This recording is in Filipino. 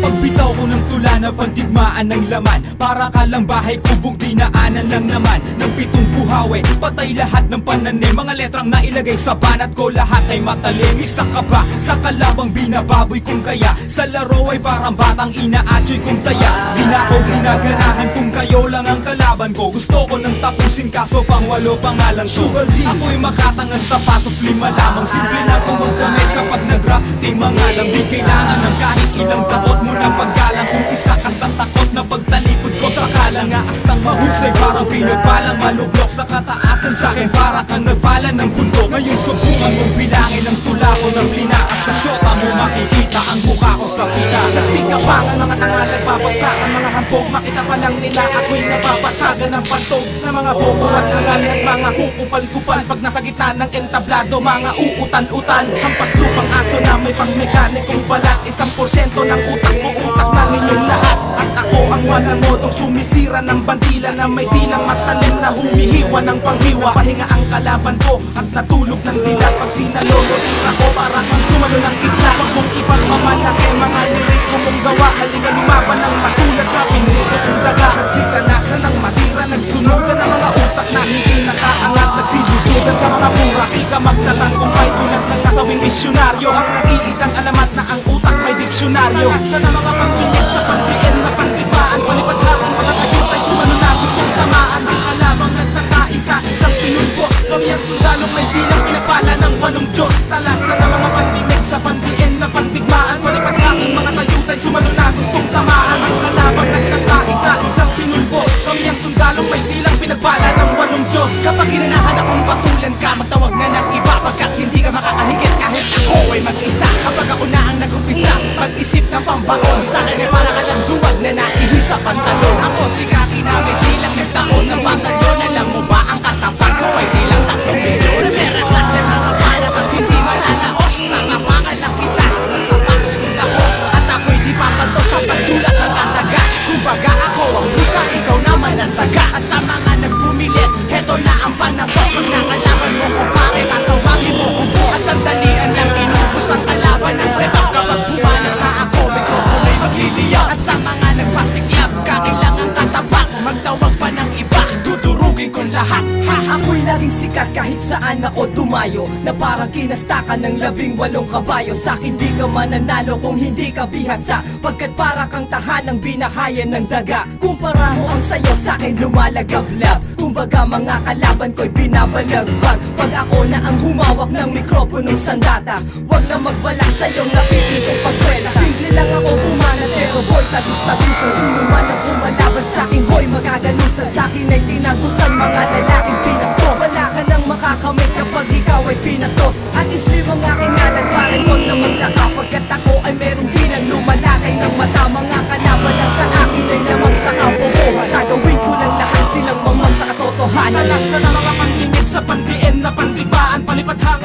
pagbitaw ko ng tula na pandigmaan ng laman. Para ka lang bahay kubong dinaanan lang naman Ng pitong buhawi, patay lahat ng pananim Mga letrang nailagay sa banat ko. Lahat ay matalim Isa ka ba sa kalabang binababoy kung kaya. Sa laro ay parang batang inaatyoy kung taya. Di na ako ginaganahan kung kayo lang ang kalaban ko. Gusto ko nang tapusin kaso pang walo pangalan ko. Ako'y makatangan sapatos lima lamang. Simple na kung magdamit kapag nag-rap Di mga lang di kailangan ng kahit ilang takot mo na paggalang Kung isa ka sa takot na pagtalikod ko sa kalanga Astang mahusay parang pinagbalang malublok sa kataasan Sa akin para kang nagpala ng bundok. Ngayon subukan mong bilangin ang tula ko ng plinakas Sa syota mo makikita ang mukha ko sa pita Nagsikapangan mga tanga nagbabagsakan Mga hambog makita pa lang nila Ako'y nababasagan ng pantog Na mga bobo at angal at mga kukupal-kupal. Pag nasa gitna ng entablado Mga uutan-utan. Hampas lupang aso na may pang-mekanikong balat Isang porsyento ng utak ko utak na ninyong lahat. At ako ang walang modong sumisira ng bandila Na may tilang matalim na humihiwa ng panghiwa. Pahinga ang kalaban ko at natulog ng dilat Pag sinalolo tira ko para kang sumalo ng kitla. Huwag mong ipagmamalaki mga liriko mong gawa. Halika lumaban ng matulad sa pinrito magtatangkumpay tulad ng nasawing misyonaryo. Ang nag-iisang alamat na ang utak may diksyonaryo. Nalasan ang mga pagpilit sa pagdiin na pagdibaan Palipad hapon mga kayutay sumano na gustong tamaan. Ang kalabang nagtataisa isang pinulbos Kami ang sundalong may bilang pinapala ng walong Diyos. Talasan ang mga pandinig sa pandiin na pandigmaan Palipad hapon mga kayutay sumano na gustong tamaan. Ang kalabang nagtataisa isang pinulbos Kami ang sundalong may bilang pinagpala ng walong Diyos. Kapag hinanahan akong patulan ka Magtawag na ng makakahigit kahit ako ay mag-isa. Kapag ako na ang nag-umpisa Mag-isip ng pambaon. Sana ay para ha, Ako'y laging sikat kahit saan ako dumayo Na parang kinastakan ng labing walong kabayo. Sa'kin di ka mananalo kung hindi ka bihasa Pagkat para kang tahanang binahayan ng daga. Kumpara mo ang sayo sa'kin lumalagablab. Kumbaga mga kalaban ko'y binabalagbag. Pag ako na ang humawak ng mikroponong sandata Huwag na magbalak sa'yong napitin kong pagkwela. Simple lang ako bumana pero boy tagis-tagisan Sino man ang kumalaban sa'kin hoy magagalusan Sa'kin ay tinagusan Kadalasan ang mga manginig sa pandiin na pandigbaan Palipathan